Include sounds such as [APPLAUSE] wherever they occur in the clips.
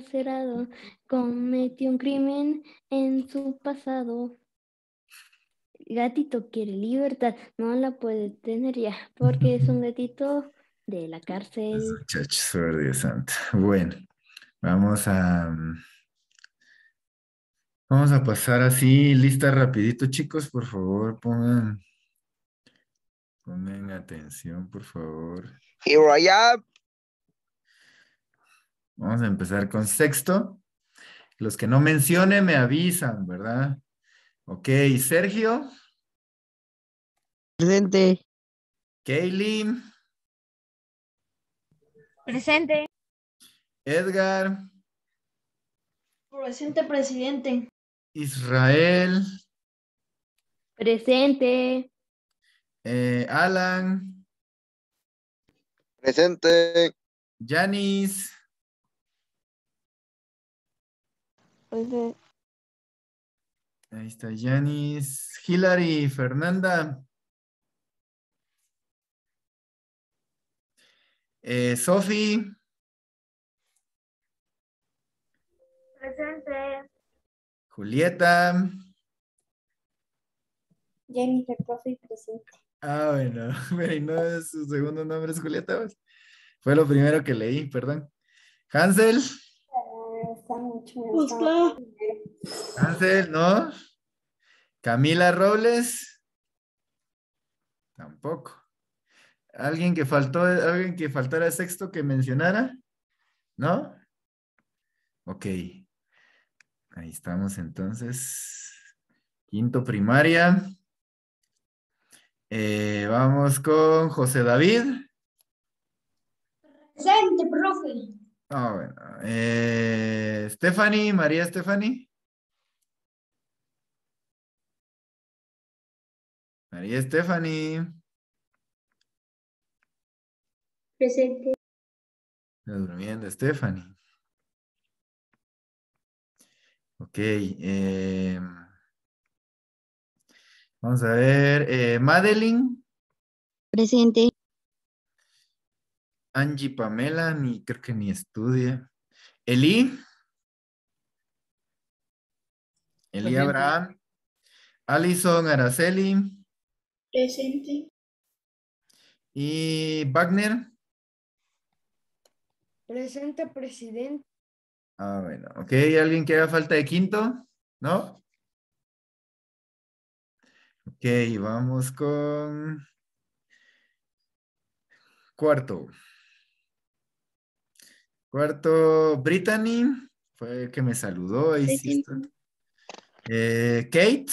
encarcerado, cometió un crimen en su pasado. Gatito quiere libertad, no la puede tener ya, porque es un gatito de la cárcel. Muchachos, por Dios santo. Bueno, vamos a... Vamos a pasar así, lista rapidito, chicos, por favor, pongan, pongan atención, por favor. Here I am. Vamos a empezar con sexto. Los que no mencione me avisan, ¿verdad? Ok, Sergio, Presente. Kaylee, Presente. Edgar, Presente, presidente. Israel, Presente. eh, Alan, Presente. Janice, ahí está Janice, Hilary, Fernanda, eh, Sophie, Presente. Julieta, Jennifer, profe, presente. ah, bueno, [LAUGHS] pero ¿y no es su segundo nombre es Julieta? pues? Fue lo primero que leí, perdón. Hansel. Pues claro. Hansel, ¿no? Camila Robles, tampoco. ¿Alguien que faltó, alguien que faltara sexto que mencionara? ¿No? Ok. Ahí estamos entonces. Quinto primaria. Eh, vamos con José David. Presente, profe. Ah, bueno. Eh, Stephanie, María Stephanie. María Stephanie. Presente. Está durmiendo Stephanie. Ok. eh, vamos a ver. eh, Madeline, Presente. Angie Pamela, ni creo que ni estudia. Eli. Eli Presente. Abraham. Alison Araceli. Presente. Y Wagner. Presente, presidente. Ah, bueno. Ok, ¿alguien que haga falta de quinto? ¿No? Ok, vamos con cuarto. Cuarto, Brittany. Fue el que me saludó. Ahí sí está. Eh, Kate,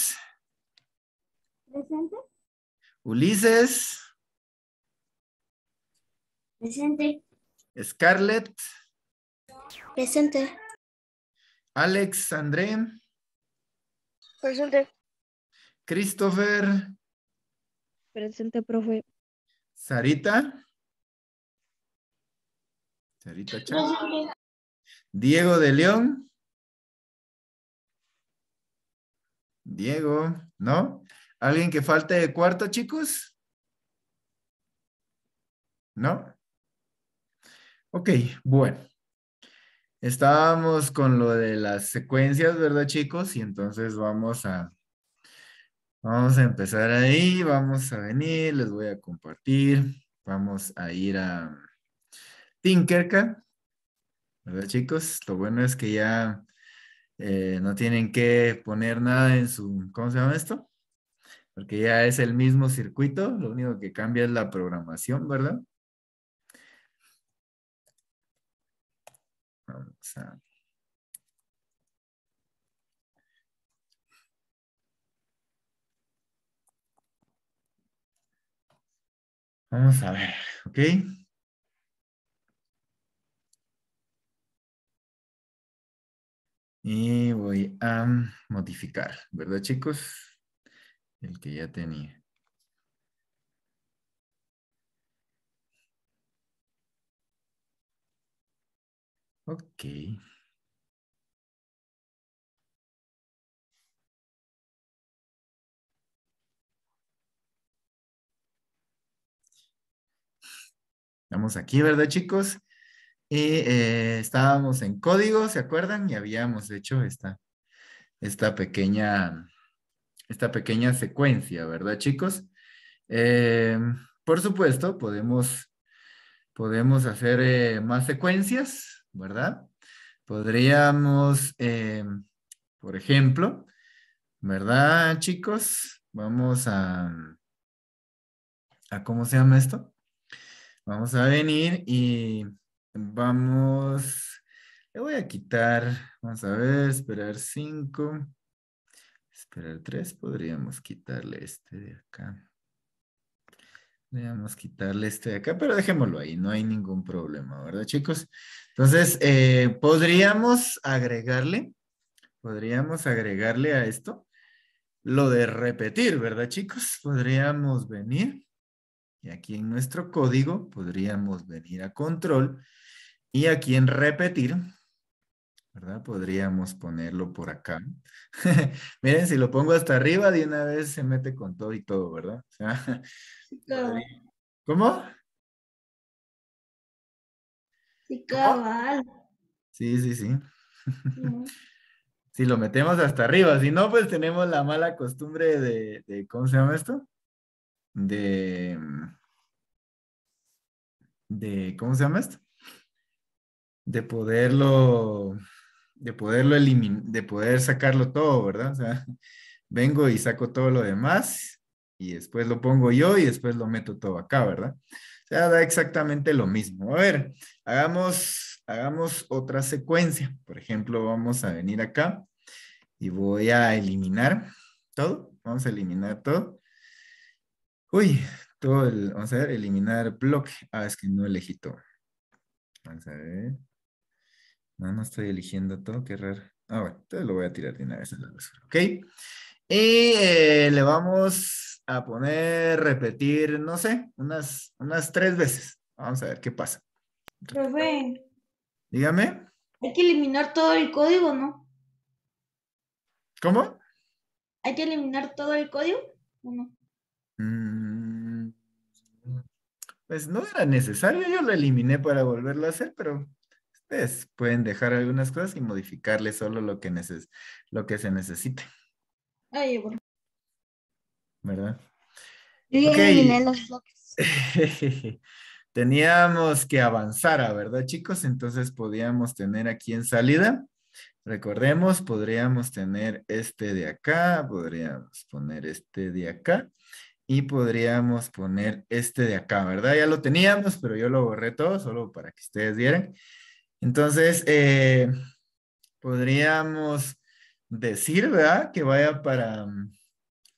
Presente. Ulises, Presente. Scarlett, Presente. Alex, André, Presente. Christopher, Presente, profe. Sarita. Sarita Chan. Presente. Diego de León. Diego, ¿no? ¿Alguien que falte de cuarto, chicos? ¿No? Ok, bueno. Estábamos con lo de las secuencias, ¿verdad, chicos? Y entonces vamos a, vamos a empezar ahí, vamos a venir, les voy a compartir, vamos a ir a Tinkercad, ¿verdad, chicos? Lo bueno es que ya eh, no tienen que poner nada en su, ¿cómo se llama esto? Porque ya es el mismo circuito, lo único que cambia es la programación, ¿verdad? Vamos a... Vamos a ver, ¿ok? Y voy a modificar, ¿verdad, chicos? El que ya tenía. Ok. Estamos aquí, ¿verdad, chicos? Y eh, estábamos en código, ¿se acuerdan? Y habíamos hecho esta, esta pequeña, esta pequeña secuencia, ¿verdad, chicos? Eh, por supuesto, podemos, podemos hacer eh, más secuencias, ¿verdad? Podríamos, por ejemplo, ¿verdad, chicos? Vamos a, a, ¿cómo se llama esto? Vamos a venir y vamos, le voy a quitar, vamos a ver, esperar 5, esperar 3, podríamos quitarle este de acá. Podríamos quitarle este de acá, pero dejémoslo ahí, no hay ningún problema, ¿verdad, chicos? Entonces, eh, podríamos agregarle, podríamos agregarle a esto lo de repetir, ¿verdad, chicos? Podríamos venir y aquí en nuestro código podríamos venir a control y aquí en repetir, ¿verdad? Podríamos ponerlo por acá. [LAUGHS] Miren, si lo pongo hasta arriba, de una vez se mete con todo y todo, ¿verdad? [LAUGHS] O sea, ¿Cómo? Sí, cabal. Sí, sí, sí. [LAUGHS] Si lo metemos hasta arriba, si no, pues tenemos la mala costumbre de, de ¿cómo se llama esto? De, de, ¿cómo se llama esto? De poderlo, de poderlo eliminar, de poder sacarlo todo, ¿verdad? O sea, [LAUGHS] vengo y saco todo lo demás y después lo pongo yo y después lo meto todo acá, ¿verdad? O sea, da exactamente lo mismo. A ver, hagamos, hagamos otra secuencia. Por ejemplo, vamos a venir acá y voy a eliminar todo. Vamos a eliminar todo. Uy, todo el, vamos a ver, eliminar bloque. Ah, es que no elegí todo. Vamos a ver. No, no estoy eligiendo todo, qué raro. Ah, bueno, entonces lo voy a tirar de una vez a la basura, ¿ok? Y eh, le vamos a poner, repetir, no sé, unas, unas tres veces. Vamos a ver qué pasa. Profe, Dígame, hay que eliminar todo el código, ¿no? ¿cómo? ¿Hay que eliminar todo el código? ¿O no? Mm, Pues no era necesario, yo lo eliminé para volverlo a hacer, pero ustedes pueden dejar algunas cosas y modificarle solo lo que, neces lo que se necesite, Ay, bueno. ¿verdad? Yo ya Ok. eliminé los bloques. [LAUGHS] Teníamos que avanzar, ¿verdad, chicos? Entonces podíamos tener aquí en salida, recordemos, podríamos tener este de acá, podríamos poner este de acá y podríamos poner este de acá, ¿verdad? Ya lo teníamos, pero yo lo borré todo solo para que ustedes vieran. Entonces, eh, podríamos decir, ¿verdad? Que vaya para,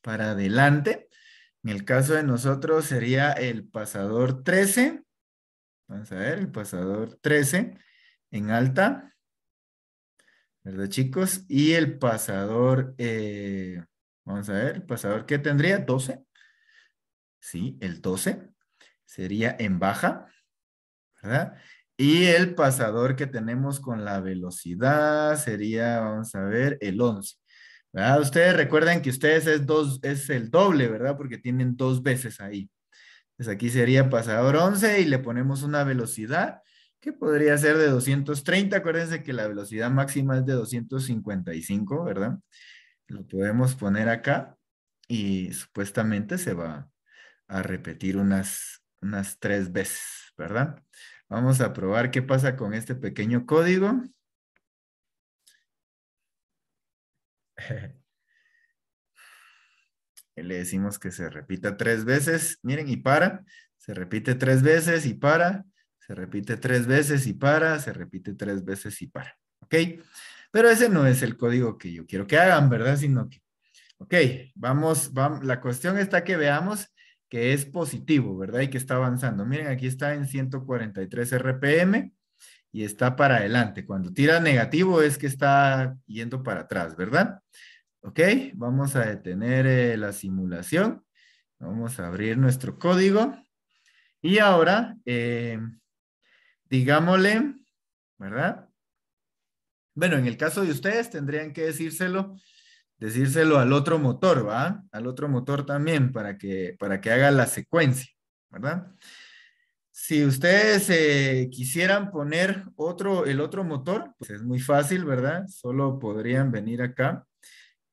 para adelante. En el caso de nosotros sería el pasador 13. Vamos a ver, el pasador 13 en alta. ¿Verdad, chicos? Y el pasador, eh, vamos a ver, el pasador, ¿qué tendría? 12. Sí, el 12 sería en baja, ¿verdad? Y el pasador que tenemos con la velocidad sería, vamos a ver, el 11. ¿verdad? Ustedes recuerden que ustedes es, dos, es el doble, ¿verdad? Porque tienen dos veces ahí. Entonces aquí sería pasador 11 y le ponemos una velocidad que podría ser de 230. Acuérdense que la velocidad máxima es de 255, ¿verdad? Lo podemos poner acá y supuestamente se va a repetir unas, unas tres veces, ¿verdad? Vamos a probar qué pasa con este pequeño código. [LAUGHS] Le decimos que se repita tres veces. Miren, y para. Se repite tres veces y para. Se repite tres veces y para. Se repite tres veces y para. ¿Ok? Pero ese no es el código que yo quiero que hagan, ¿verdad? Sino que, ok, vamos, vamos, la cuestión está que veamos que es positivo, ¿verdad? Y que está avanzando. Miren, aquí está en 143 RPM y está para adelante. Cuando tira negativo es que está yendo para atrás, ¿verdad? Ok, vamos a detener eh, la simulación. Vamos a abrir nuestro código. Y ahora, eh, digámosle, ¿verdad? Bueno, en el caso de ustedes tendrían que decírselo, decírselo al otro motor, ¿va? Al otro motor también para que, para que haga la secuencia, ¿verdad? Si ustedes eh, quisieran poner otro, el otro motor, pues es muy fácil, ¿verdad? Solo podrían venir acá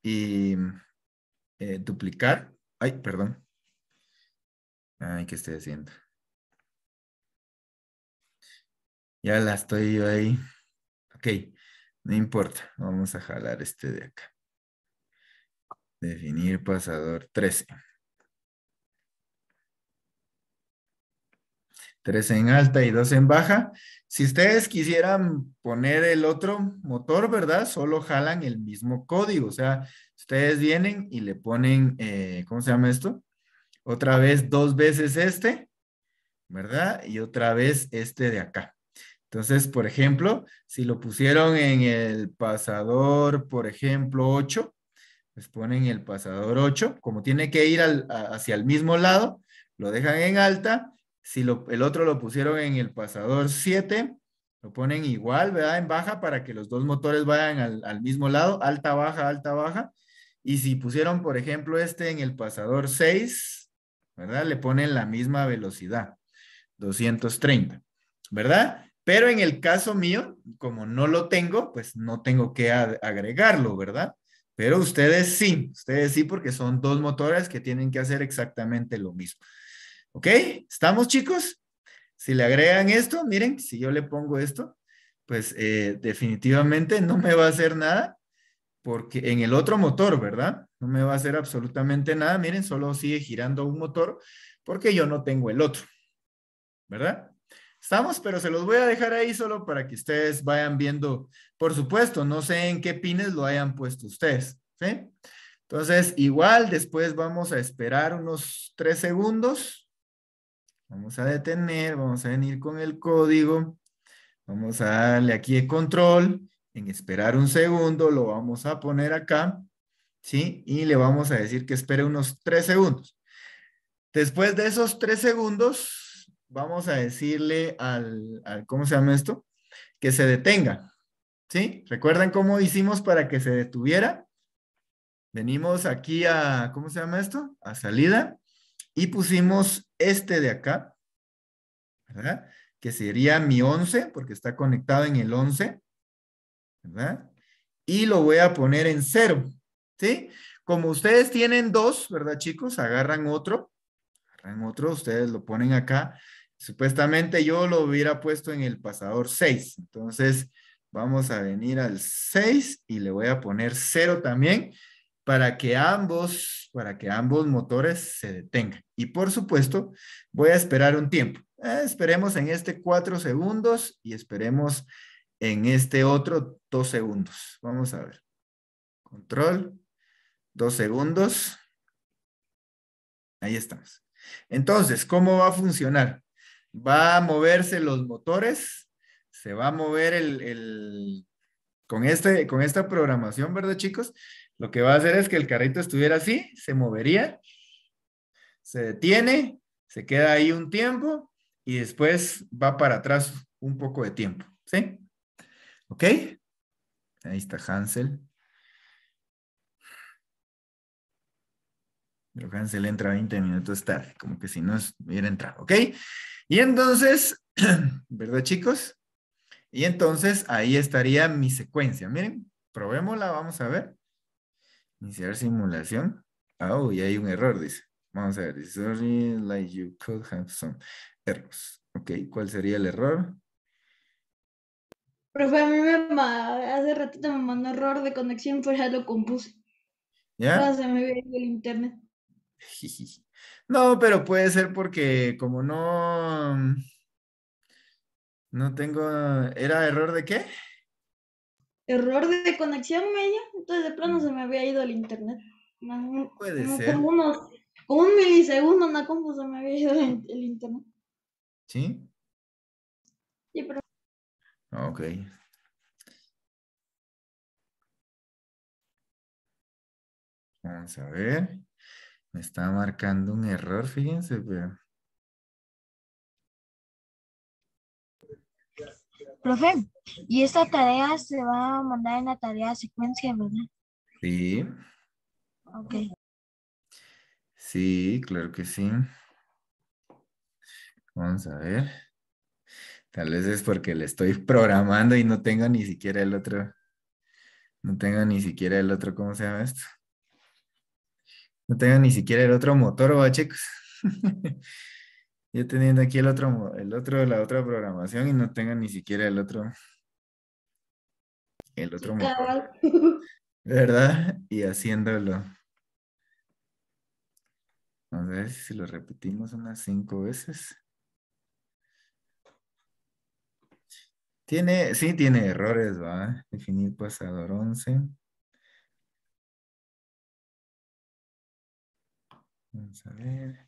y eh, duplicar. Ay, perdón. Ay, ¿qué estoy haciendo? Ya la estoy yo ahí. Ok, no importa. Vamos a jalar este de acá. Definir pasador 13. 3 en alta y 2 en baja. Si ustedes quisieran poner el otro motor, ¿verdad? Solo jalan el mismo código. O sea, ustedes vienen y le ponen, eh, ¿cómo se llama esto? Otra vez dos veces este, ¿verdad? Y otra vez este de acá. Entonces, por ejemplo, si lo pusieron en el pasador, por ejemplo, 8, pues ponen el pasador 8. Como tiene que ir hacia el mismo lado, lo dejan en alta si el otro lo pusieron en el pasador 7, lo ponen igual, ¿verdad? En baja para que los dos motores vayan al, al, mismo lado, alta, baja, alta, baja. Y si pusieron, por ejemplo, este en el pasador 6, ¿verdad? Le ponen la misma velocidad, 230, ¿verdad? Pero en el caso mío, como no lo tengo, pues no tengo que agregarlo, ¿verdad? Pero ustedes sí, ustedes sí, porque son dos motores que tienen que hacer exactamente lo mismo. ¿Ok? ¿Estamos chicos? Si le agregan esto, miren, si yo le pongo esto, pues eh, definitivamente no me va a hacer nada porque en el otro motor, ¿verdad? No me va a hacer absolutamente nada. Miren, solo sigue girando un motor porque yo no tengo el otro, ¿verdad? Estamos, pero se los voy a dejar ahí solo para que ustedes vayan viendo. Por supuesto, no sé en qué pines lo hayan puesto ustedes. Entonces, igual después vamos a esperar unos tres segundos Vamos a detener, vamos a venir con el código. Vamos a darle aquí el control. En esperar un segundo lo vamos a poner acá. ¿Sí? Y le vamos a decir que espere unos tres segundos. Después de esos tres segundos, vamos a decirle al, al ¿cómo se llama esto? Que se detenga. ¿Sí? ¿Recuerdan cómo hicimos para que se detuviera? Venimos aquí a, ¿cómo se llama esto? A salida y pusimos este de acá, ¿verdad? Que sería mi 11, porque está conectado en el 11, ¿verdad? Y lo voy a poner en cero, ¿sí? Como ustedes tienen dos, ¿verdad, chicos? Agarran otro, agarran otro, ustedes lo ponen acá. Supuestamente yo lo hubiera puesto en el pasador 6. Entonces, vamos a venir al 6 y le voy a poner cero también para que ambos, para que ambos motores se detengan. Y por supuesto, voy a esperar un tiempo. Eh, esperemos en este cuatro segundos y esperemos en este otro dos segundos. Vamos a ver. Control, dos segundos. Ahí estamos. Entonces, ¿cómo va a funcionar? Va a moverse los motores, se va a mover el, el con, este, con esta programación, ¿verdad, chicos? Lo que va a hacer es que el carrito estuviera así, se movería, se detiene, se queda ahí un tiempo y después va para atrás un poco de tiempo. ¿Sí? ¿Ok? Ahí está Hansel. Pero Hansel entra 20 minutos tarde, como que si no hubiera entrado, ¿ok? Y entonces, [CLEARS THROAT] ¿verdad chicos? Y entonces ahí estaría mi secuencia. Miren, probémosla, vamos a ver. Iniciar simulación. Oh, y hay un error, dice. Vamos a ver. Sorry, like you could have some errors. Ok, ¿cuál sería el error? Profe, a mí me hace ratito me mandó error de conexión, pues ya lo compuse. ¿Ya? se me ve el internet. [LAUGHS] No, pero puede ser porque como no... No tengo... ¿Era error de qué? error de conexión media, entonces de plano se me había ido el internet. Puede ser. Como unos, como un milisegundo, una compu se me había ido el, el internet. ¿Sí? Sí, pero... Ok. Vamos a ver. Me está marcando un error, fíjense, pero... Profe, y esta tarea se va a mandar en la tarea secuencia, ¿verdad? Sí. Ok. Sí, claro que sí. Vamos a ver. Tal vez es porque le estoy programando y no tengo ni siquiera el otro. No tengo ni siquiera el otro, ¿cómo se llama esto? No tengo ni siquiera el otro motor, ¿va, chicos? [LAUGHS] Yo teniendo aquí el otro, el otro, la otra programación y no tengo ni siquiera el otro. El otro motor. ¿Verdad? Y haciéndolo. A ver si lo repetimos unas cinco veces. Tiene, sí, tiene errores, ¿va? Definir pasador 11. Vamos a ver.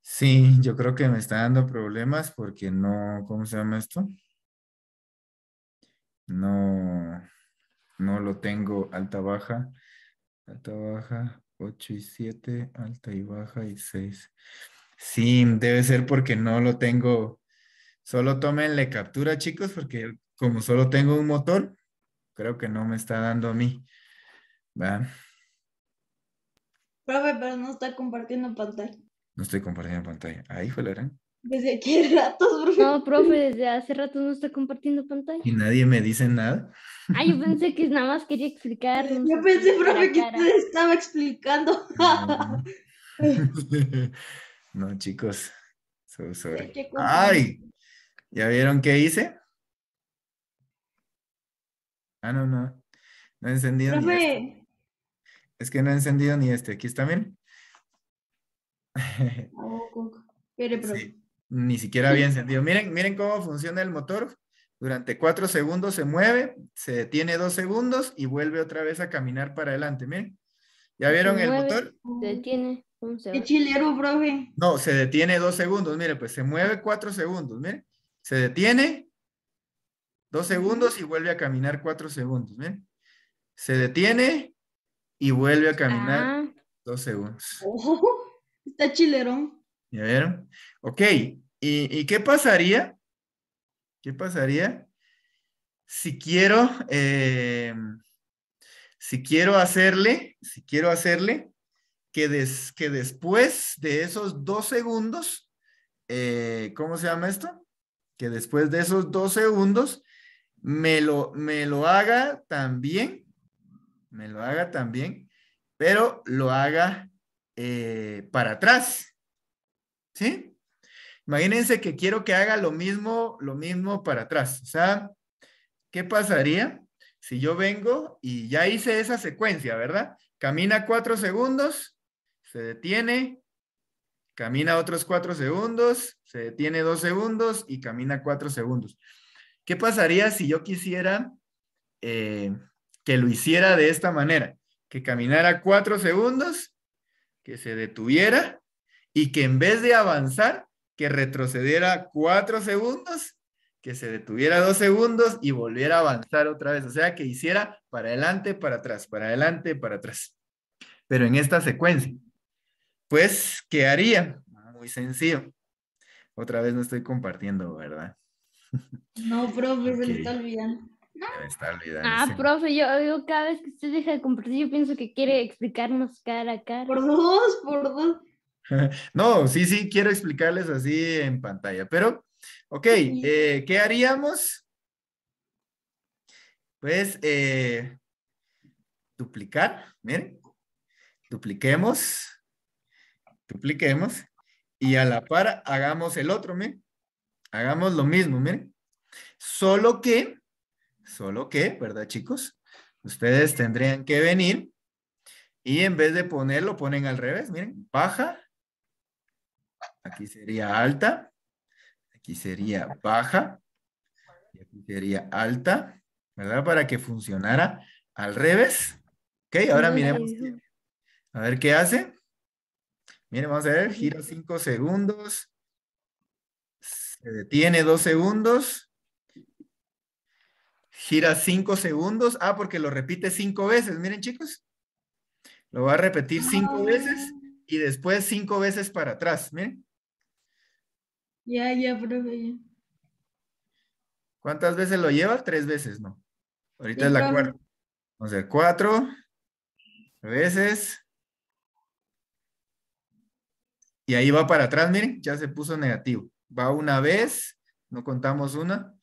Sí, yo creo que me está dando problemas porque no, ¿cómo se llama esto? No, no lo tengo alta, baja, alta, baja, 8 y 7, alta y baja y 6. Sí, debe ser porque no lo tengo. Solo tómenle captura, chicos, porque como solo tengo un motor, creo que no me está dando a mí. ¿Va? Profe, pero no está compartiendo pantalla. No estoy compartiendo pantalla. Ahí fue la gran. Desde aquí hay ratos, profe. No, profe, desde hace rato no está compartiendo pantalla. Y nadie me dice nada. Ah, yo pensé que nada más quería explicarnos. Yo pensé, profe, que usted estaba explicando. No, [LAUGHS] No, chicos. So sorry. qué cosa. ¡Ay! ¿Ya vieron qué hice? Ah, no, no. No he encendido ni. Profe. Es que no he encendido ni este. Aquí está, [LAUGHS] profe. Sí, ni siquiera había encendido. Miren, miren cómo funciona el motor. Durante cuatro segundos se mueve, se detiene dos segundos y vuelve otra vez a caminar para adelante. Miren. ¿Ya Se vieron el mueve. motor? Se detiene. ¿Cómo se Qué chilero, profe. No, se detiene dos segundos. Mire, pues se mueve cuatro segundos. Miren. Se detiene dos segundos y vuelve a caminar cuatro segundos. Miren. Se detiene y vuelve a caminar Ah, dos segundos. Oh, está chilerón. ¿Ya vieron? Ok. ¿Y, y qué pasaría? ¿Qué pasaría si quiero, eh, si quiero hacerle, si quiero hacerle que, des- que después de esos dos segundos, eh, ¿cómo se llama esto? Que después de esos dos segundos me lo, me lo haga también, me lo haga también, pero lo haga eh, para atrás. ¿Sí? Imagínense que quiero que haga lo mismo, lo mismo para atrás. O sea, ¿qué pasaría si yo vengo y ya hice esa secuencia, ¿verdad? Camina cuatro segundos, se detiene, camina otros cuatro segundos, se detiene dos segundos y camina cuatro segundos. ¿Qué pasaría si yo quisiera eh, que lo hiciera de esta manera? Que caminara cuatro segundos, que se detuviera y que en vez de avanzar, que retrocediera cuatro segundos, que se detuviera dos segundos y volviera a avanzar otra vez. O sea, que hiciera para adelante, para atrás, para adelante, para atrás. Pero en esta secuencia. Pues, ¿qué haría? Muy sencillo. Otra vez no estoy compartiendo, ¿verdad? No, profe, se le Ok. está olvidando. Está ah, profe, yo, yo cada vez que usted deja de compartir, yo pienso que quiere explicarnos cara a cara. Por dos, por dos. [LAUGHS] No, sí, sí, quiero explicarles así en pantalla, pero, ok, eh, ¿qué haríamos? Pues, eh, duplicar, miren, dupliquemos, dupliquemos, y a la par hagamos el otro, miren, hagamos lo mismo, miren, solo que, solo que, ¿verdad, chicos? Ustedes tendrían que venir y en vez de ponerlo, ponen al revés, miren, baja, Aquí sería alta. Aquí sería baja. Y aquí sería alta. ¿Verdad? Para que funcionara al revés. Ok, ahora miremos. qué- A ver qué hace. Miren, vamos a ver. Gira 5 segundos. Se detiene 2 segundos. Gira 5 segundos. Ah, porque lo repite 5 veces. Miren, chicos. Lo va a repetir 5 veces y después 5 veces para atrás. Miren. Ya, ya, profe. ¿Cuántas veces lo lleva? Tres veces, ¿no? Ahorita Sí, es la profe. cuarta. O sea, cuatro veces. Y ahí va para atrás, miren, ya se puso negativo. Va una vez, no contamos una.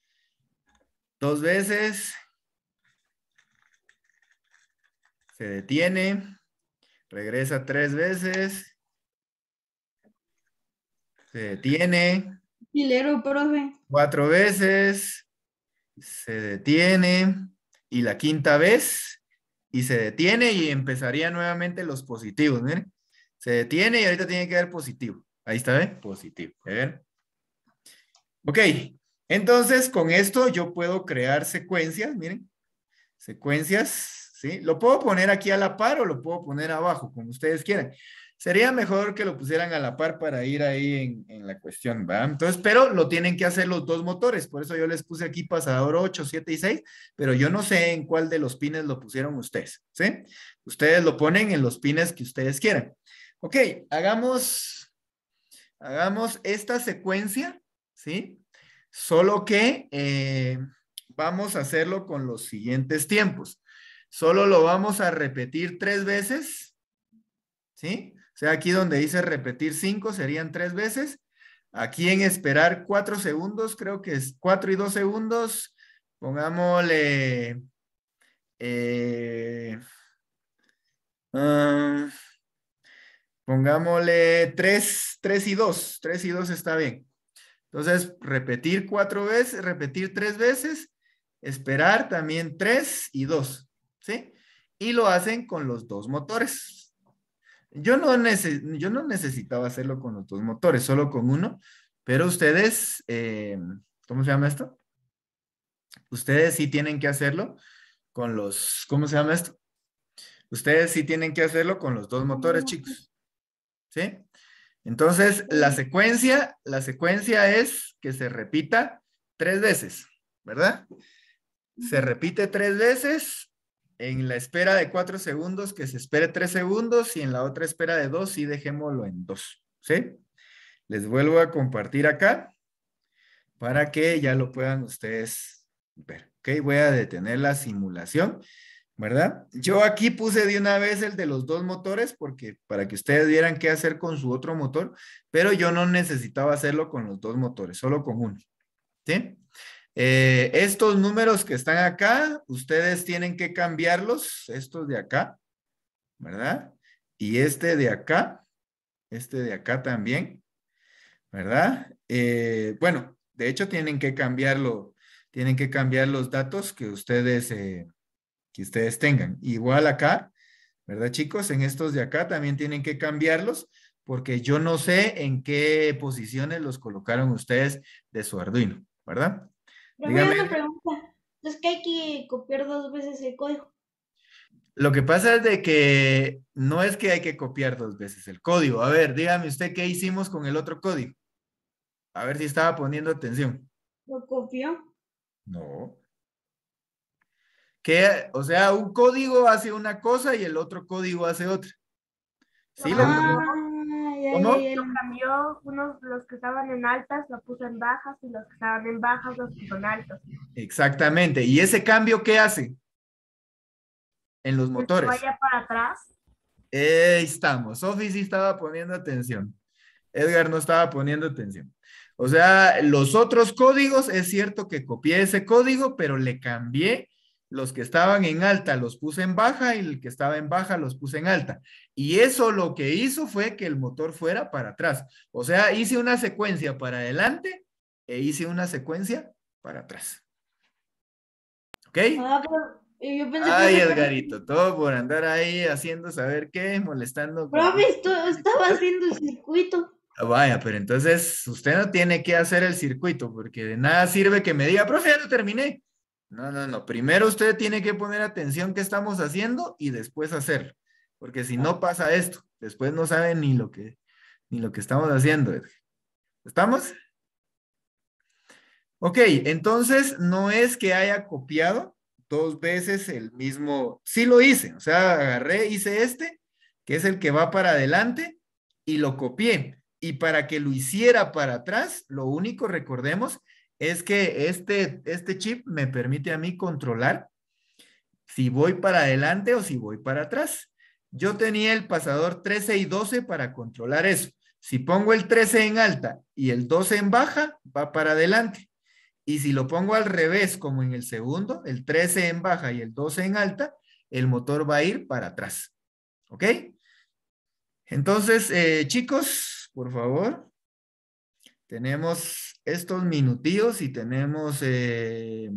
Dos veces. Se detiene. Regresa tres veces. Se detiene. Hilero, profe. Cuatro veces. Se detiene. Y la quinta vez. Y se detiene y empezaría nuevamente los positivos. Miren. Se detiene y ahorita tiene que dar positivo. Ahí está, ¿ve? Positivo. Ver. Ok. Entonces, con esto yo puedo crear secuencias. Miren. Secuencias. ¿Sí? Lo puedo poner aquí a la par o lo puedo poner abajo, como ustedes quieran. Sería mejor que lo pusieran a la par para ir ahí en, en, la cuestión, ¿va? Entonces, pero lo tienen que hacer los dos motores, por eso yo les puse aquí pasador 8, 7 y 6, pero yo no sé en cuál de los pines lo pusieron ustedes, ¿sí? Ustedes lo ponen en los pines que ustedes quieran. Ok, hagamos, hagamos esta secuencia, ¿sí? Solo que eh, vamos a hacerlo con los siguientes tiempos. Solo lo vamos a repetir tres veces, ¿sí? O sea, aquí donde dice repetir cinco serían tres veces. Aquí en esperar cuatro segundos, creo que es cuatro y dos segundos. Pongámosle... Eh, uh, pongámosle tres, tres y dos. Tres y dos está bien. Entonces, repetir cuatro veces, repetir tres veces, esperar también tres y dos. ¿Sí? Y lo hacen con los dos motores. Yo no, yo no necesitaba hacerlo con los dos motores, solo con uno, pero ustedes, eh, ¿cómo se llama esto? Ustedes sí tienen que hacerlo con los, ¿cómo se llama esto? Ustedes sí tienen que hacerlo con los dos motores, chicos. ¿Sí? Entonces, la secuencia, la secuencia es que se repita tres veces, ¿verdad? Se repite tres veces en la espera de cuatro segundos, que se espere tres segundos y en la otra espera de dos, sí dejémoslo en dos, ¿sí? Les vuelvo a compartir acá para que ya lo puedan ustedes ver, ¿ok? Voy a detener la simulación, ¿verdad? Yo aquí puse de una vez el de los dos motores porque para que ustedes vieran qué hacer con su otro motor, pero yo no necesitaba hacerlo con los dos motores, solo con uno, ¿sí? Eh, estos números que están acá, ustedes tienen que cambiarlos, estos de acá, ¿verdad? Y este de acá, este de acá también, ¿verdad? Eh, bueno, de hecho tienen que cambiarlo, tienen que cambiar los datos que ustedes, eh, que ustedes tengan. Igual acá, ¿verdad chicos? En estos de acá también tienen que cambiarlos porque yo no sé en qué posiciones los colocaron ustedes de su Arduino, ¿verdad? Dígame. una pregunta. Entonces, ¿qué hay que copiar dos veces el código? Lo que pasa es de que no es que hay que copiar dos veces el código. A ver, dígame usted qué hicimos con el otro código. A ver si estaba poniendo atención. ¿Lo copió? No. Que, o sea, un código hace una cosa y el otro código hace otra. ¿Sí? Ah, ¿Cómo? Lo cambió, unos los que estaban en altas lo puso en bajas y los que estaban en bajas los puso en altos. Exactamente. ¿Y ese cambio qué hace? En los Que motores. vaya para atrás. Ahí estamos. Sofi sí estaba poniendo atención. Edgar no estaba poniendo atención. O sea, los otros códigos, es cierto que copié ese código, pero le cambié los que estaban en alta, los puse en baja y el que estaba en baja los puse en alta. Y eso lo que hizo fue que el motor fuera para atrás. O sea, hice una secuencia para adelante e hice una secuencia para atrás. ¿Ok? Ah, yo pensé Ay, que... Edgarito, todo por andar ahí haciendo saber qué, molestando. Profe, estaba haciendo el circuito. Ah, Vaya, pero entonces usted no tiene que hacer el circuito, porque de nada sirve que me diga, profe, ya lo terminé. No, no, no. Primero usted tiene que poner atención qué estamos haciendo y después hacerlo. Porque si no pasa esto, después no sabe ni lo que, ni lo que estamos haciendo. ¿Estamos? Ok, entonces no es que haya copiado dos veces el mismo, sí lo hice, o sea, agarré, hice este, que es el que va para adelante, y lo copié. Y para que lo hiciera para atrás, lo único, recordemos, es que este, este chip me permite a mí controlar si voy para adelante o si voy para atrás. Yo tenía el pasador 13 y 12 para controlar eso, Si pongo el 13 en alta y el 12 en baja, va para adelante. Y si lo pongo al revés, como en el segundo, el 13 en baja y el 12 en alta, el motor va a ir para atrás. ¿Ok? Entonces, eh, chicos, por favor, tenemos estos minutillos y tenemos, eh,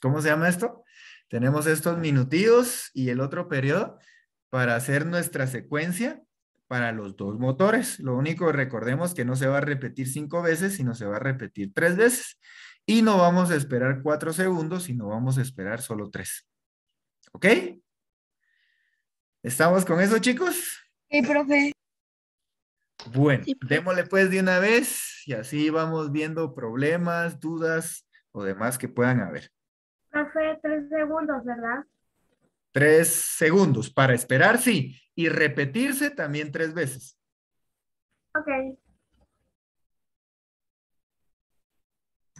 ¿cómo se llama esto? Tenemos estos minutillos y el otro periodo para hacer nuestra secuencia para los dos motores. Lo único, recordemos que no se va a repetir cinco veces, sino se va a repetir tres veces. Y no vamos a esperar cuatro segundos, sino vamos a esperar solo tres. ¿Ok? ¿Estamos con eso, chicos? Sí, profe. Bueno, démosle pues de una vez y así vamos viendo problemas, dudas o demás que puedan haber. Profe, tres segundos, ¿verdad? Tres segundos para esperar, sí. Y repetirse también tres veces. Ok.